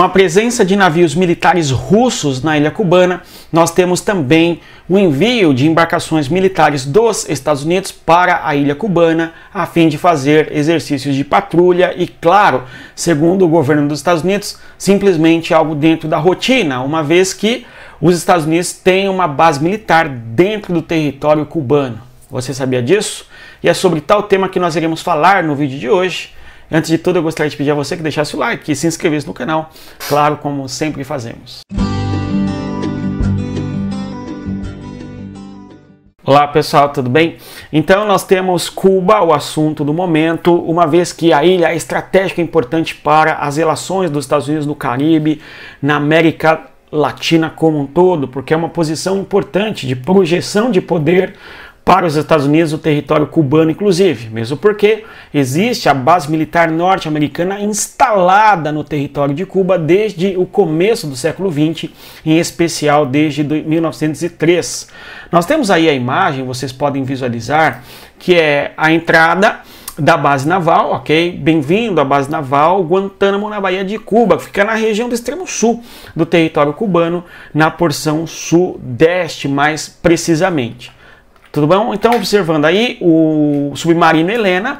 Com a presença de navios militares russos na ilha cubana, nós temos também o envio de embarcações militares dos Estados Unidos para a ilha cubana, a fim de fazer exercícios de patrulha e, claro, segundo o governo dos Estados Unidos, simplesmente algo dentro da rotina, uma vez que os Estados Unidos têm uma base militar dentro do território cubano. Você sabia disso? E é sobre tal tema que nós iremos falar no vídeo de hoje. Antes de tudo, eu gostaria de pedir a você que deixasse o like e se inscrevesse no canal, claro, como sempre fazemos. Olá pessoal, tudo bem? Então nós temos Cuba, o assunto do momento, uma vez que a ilha é estratégica e importante para as relações dos Estados Unidos no Caribe, na América Latina como um todo, porque é uma posição importante de projeção de poder para os Estados Unidos, o território cubano, inclusive, mesmo porque existe a base militar norte-americana instalada no território de Cuba desde o começo do século XX, em especial desde 1903. Nós temos aí a imagem, vocês podem visualizar, que é a entrada da base naval, ok? Bem-vindo à base naval Guantánamo na Baía de Cuba, fica na região do extremo sul do território cubano, na porção sudeste, mais precisamente. Tudo bom? Então, observando aí o submarino Helena,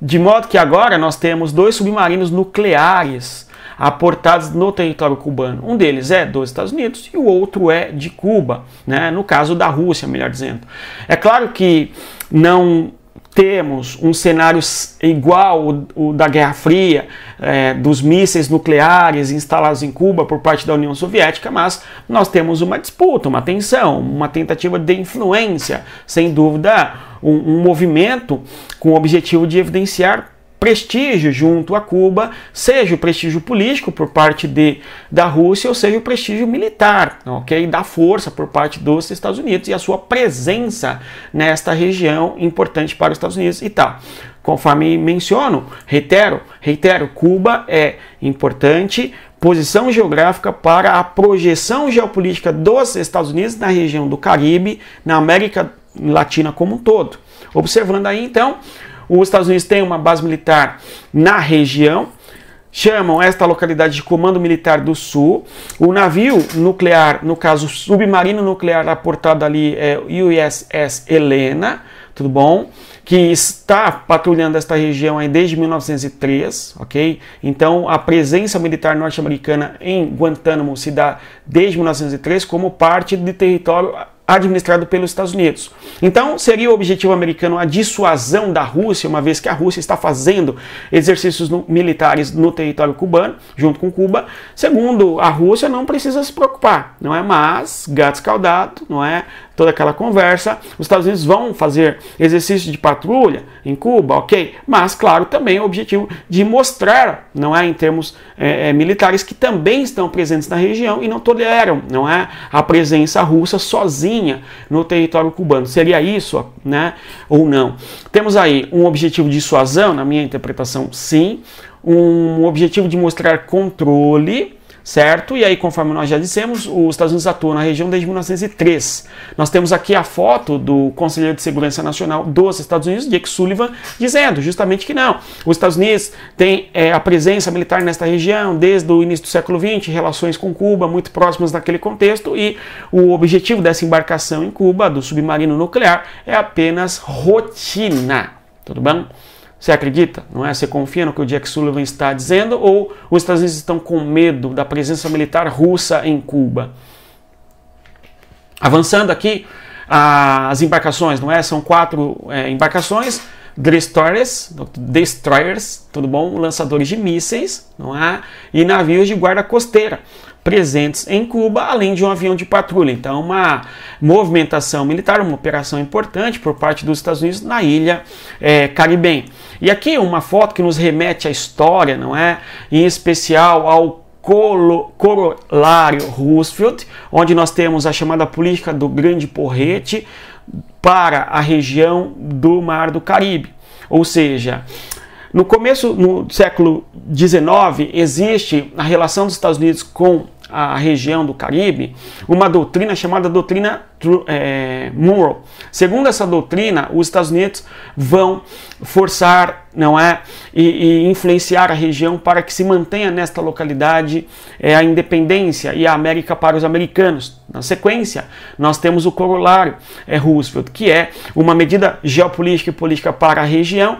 de modo que agora nós temos dois submarinos nucleares aportados no território cubano. Um deles é dos Estados Unidos e o outro é de Cuba, né? no caso da Rússia, melhor dizendo. É claro que não temos um cenário igual o, da Guerra Fria, é, dos mísseis nucleares instalados em Cuba por parte da União Soviética, mas nós temos uma disputa, uma tensão, uma tentativa de influência, sem dúvida, um, um movimento com o objetivo de evidenciar prestígio junto a Cuba, seja o prestígio político por parte de, da Rússia, ou seja o prestígio militar, ok? Da força por parte dos Estados Unidos e a sua presença nesta região importante para os Estados Unidos e tal. Conforme menciono, reitero, reitero, Cuba é importante posição geográfica para a projeção geopolítica dos Estados Unidos na região do Caribe, na América Latina como um todo. Observando aí então os Estados Unidos têm uma base militar na região, chamam esta localidade de Comando Militar do Sul. O navio nuclear, no caso submarino nuclear aportado ali é USS Helena, tudo bom? Que está patrulhando esta região aí desde 1903, ok? Então a presença militar norte-americana em Guantánamo se dá desde 1903 como parte de território administrado pelos Estados Unidos. Então, seria o objetivo americano a dissuasão da Rússia, uma vez que a Rússia está fazendo exercícios no, militares no território cubano, junto com Cuba. Segundo a Rússia, não precisa se preocupar, não é? Mas, gato escaldado, não é? Toda aquela conversa, os Estados Unidos vão fazer exercício de patrulha em Cuba, ok? Mas, claro, também o objetivo de mostrar, não é? Em termos é, é, militares, que também estão presentes na região e não toleram, não é? A presença russa sozinha no território cubano. Seria isso, né? Ou não? Temos aí um objetivo de dissuasão, na minha interpretação, sim. Um objetivo de mostrar controle certo? E aí, conforme nós já dissemos, os Estados Unidos atuam na região desde 1903. Nós temos aqui a foto do Conselheiro de Segurança Nacional dos Estados Unidos, Jake Sullivan, dizendo justamente que não. Os Estados Unidos têm é, a presença militar nesta região desde o início do século XX, relações com Cuba muito próximas naquele contexto, e o objetivo dessa embarcação em Cuba, do submarino nuclear, é apenas rotina. Tudo bem? Você acredita? Não é? Você confia no que o Jack Sullivan está dizendo ou os Estados Unidos estão com medo da presença militar russa em Cuba? Avançando aqui, as embarcações, não é? São quatro é, embarcações, destroyers, destroyers, tudo bom? Lançadores de mísseis, não é? E navios de guarda costeira presentes em Cuba, além de um avião de patrulha. Então, uma movimentação militar, uma operação importante por parte dos Estados Unidos na ilha é. E aqui uma foto que nos remete à história, não é? Em especial ao corolário Roosevelt, onde nós temos a chamada política do grande porrete para a região do Mar do Caribe. Ou seja, no começo, no século XIX, existe a relação dos Estados Unidos com a região do Caribe uma doutrina chamada doutrina é, Monroe. Segundo essa doutrina, os Estados Unidos vão forçar, não é, e, e influenciar a região para que se mantenha nesta localidade é, a independência e a América para os americanos. Na sequência, nós temos o corolário é Roosevelt, que é uma medida geopolítica e política para a região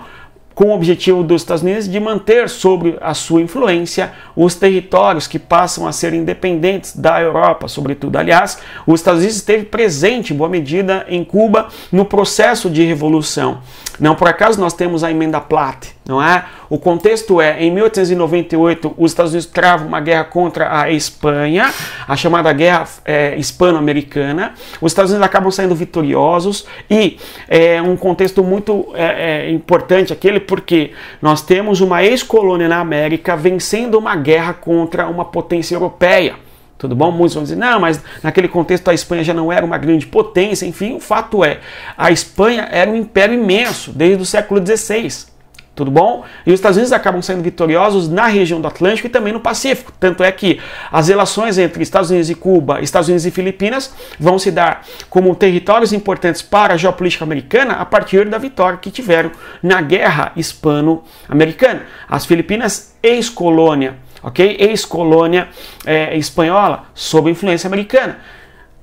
com o objetivo dos Estados Unidos de manter sobre a sua influência os territórios que passam a ser independentes da Europa, sobretudo. Aliás, os Estados Unidos esteve presente em boa medida em Cuba no processo de revolução. Não por acaso nós temos a emenda Platt, não é? O contexto é, em 1898, os Estados Unidos travam uma guerra contra a Espanha, a chamada Guerra é, Hispano-Americana. Os Estados Unidos acabam saindo vitoriosos e é um contexto muito é, é, importante aquele porque nós temos uma ex-colônia na América vencendo uma guerra contra uma potência europeia. Tudo bom? Muitos vão dizer, não, mas naquele contexto a Espanha já não era uma grande potência. Enfim, o fato é, a Espanha era um império imenso desde o século XVI. Tudo bom? E os Estados Unidos acabam sendo vitoriosos na região do Atlântico e também no Pacífico. Tanto é que as relações entre Estados Unidos e Cuba, Estados Unidos e Filipinas vão se dar como territórios importantes para a geopolítica americana a partir da vitória que tiveram na Guerra Hispano-Americana. As Filipinas, ex-colônia, ok? Ex-colônia é, espanhola, sob influência americana.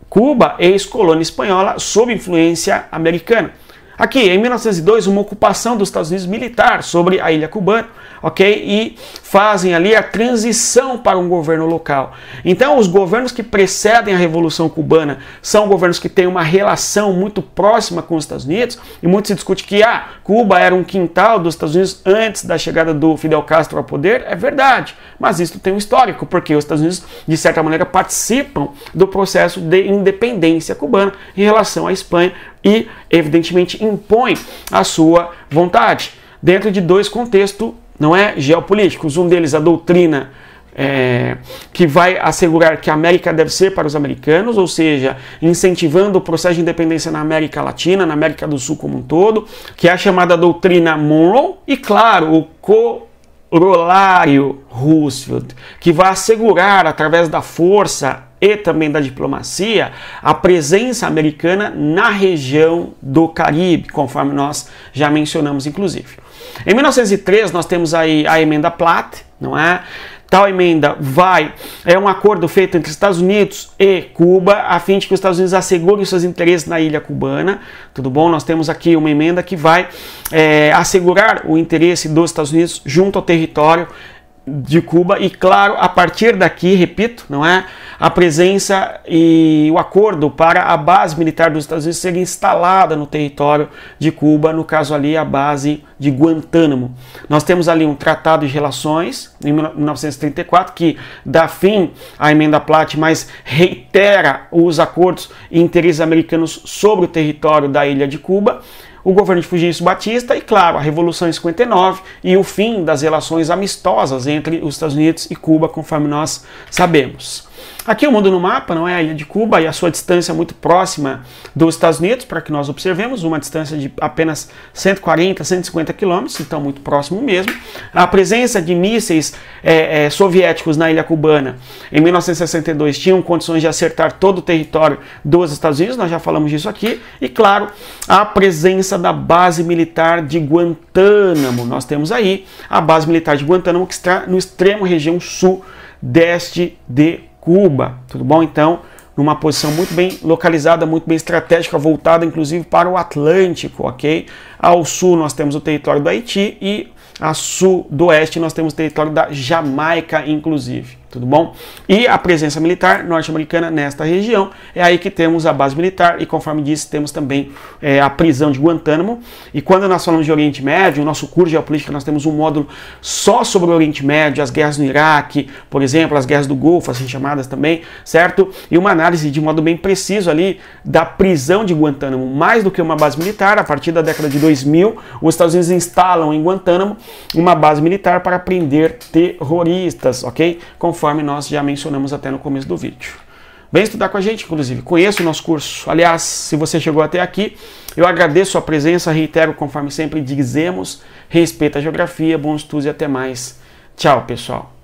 Cuba, ex-colônia espanhola, sob influência americana. Aqui, em 1902, uma ocupação dos Estados Unidos militar sobre a ilha cubana, ok? E fazem ali a transição para um governo local. Então, os governos que precedem a Revolução Cubana são governos que têm uma relação muito próxima com os Estados Unidos, e muito se discute que ah, Cuba era um quintal dos Estados Unidos antes da chegada do Fidel Castro ao poder. É verdade, mas isso tem um histórico, porque os Estados Unidos, de certa maneira, participam do processo de independência cubana em relação à Espanha e, evidentemente, impõe a sua vontade dentro de dois contextos, não é, geopolíticos. Um deles a doutrina é, que vai assegurar que a América deve ser para os americanos, ou seja, incentivando o processo de independência na América Latina, na América do Sul como um todo, que é a chamada doutrina Monroe, e claro, o corolário Roosevelt, que vai assegurar através da força e também da diplomacia a presença americana na região do Caribe, conforme nós já mencionamos inclusive. Em 1903 nós temos aí a emenda Platt, não é? Tal emenda vai, é um acordo feito entre Estados Unidos e Cuba, a fim de que os Estados Unidos assegurem seus interesses na ilha cubana. Tudo bom? Nós temos aqui uma emenda que vai é, assegurar o interesse dos Estados Unidos junto ao território de Cuba e claro, a partir daqui, repito, não é, a presença e o acordo para a base militar dos Estados Unidos ser instalada no território de Cuba, no caso ali a base de Guantánamo. Nós temos ali um tratado de relações em 1934 que dá fim à emenda Platt, mas reitera os acordos e interesses americanos sobre o território da ilha de Cuba o governo de Fulgêncio Batista e, claro, a Revolução em 59 e o fim das relações amistosas entre os Estados Unidos e Cuba, conforme nós sabemos. Aqui o mundo no mapa, não é a ilha de Cuba e a sua distância muito próxima dos Estados Unidos, para que nós observemos, uma distância de apenas 140, 150 quilômetros, então muito próximo mesmo. A presença de mísseis é, é, soviéticos na ilha cubana em 1962 tinham condições de acertar todo o território dos Estados Unidos, nós já falamos disso aqui. E claro, a presença da base militar de Guantánamo. Nós temos aí a base militar de Guantánamo que está no extremo região sul deste de Cuba, tudo bom? Então, numa posição muito bem localizada, muito bem estratégica, voltada inclusive para o Atlântico, ok? Ao sul nós temos o território do Haiti e a sul do oeste nós temos o território da Jamaica, inclusive tudo bom? E a presença militar norte-americana nesta região, é aí que temos a base militar e conforme disse, temos também é, a prisão de Guantánamo. E quando nós falamos de Oriente Médio, o nosso curso de geopolítica, nós temos um módulo só sobre o Oriente Médio, as guerras no Iraque, por exemplo, as guerras do Golfo, assim chamadas também, certo? E uma análise de modo bem preciso ali da prisão de Guantánamo, mais do que uma base militar, a partir da década de 2000, os Estados Unidos instalam em Guantánamo uma base militar para prender terroristas, ok? Conforme conforme nós já mencionamos até no começo do vídeo. Vem estudar com a gente, inclusive. Conheça o nosso curso. Aliás, se você chegou até aqui, eu agradeço a presença, reitero, conforme sempre dizemos, respeita a geografia, bons estudos e até mais. Tchau, pessoal.